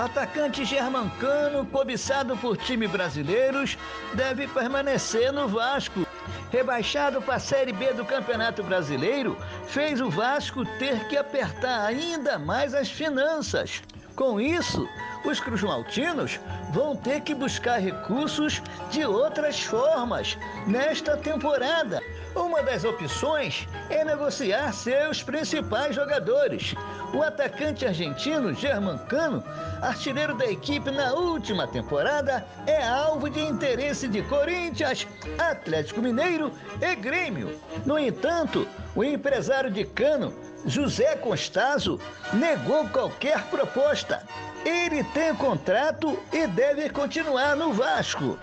Atacante germancano, cobiçado por times brasileiros, deve permanecer no Vasco. Rebaixado para a Série B do Campeonato Brasileiro, fez o Vasco ter que apertar ainda mais as finanças. Com isso, os cruzmaltinos vão ter que buscar recursos de outras formas nesta temporada. Uma das opções é negociar seus principais jogadores. O atacante argentino Germancano, artilheiro da equipe na última temporada, é alvo de interesse de Corinthians, Atlético Mineiro e Grêmio. No entanto, o empresário de Cano, José Costazo, negou qualquer proposta. Ele tem contrato e deve continuar no Vasco.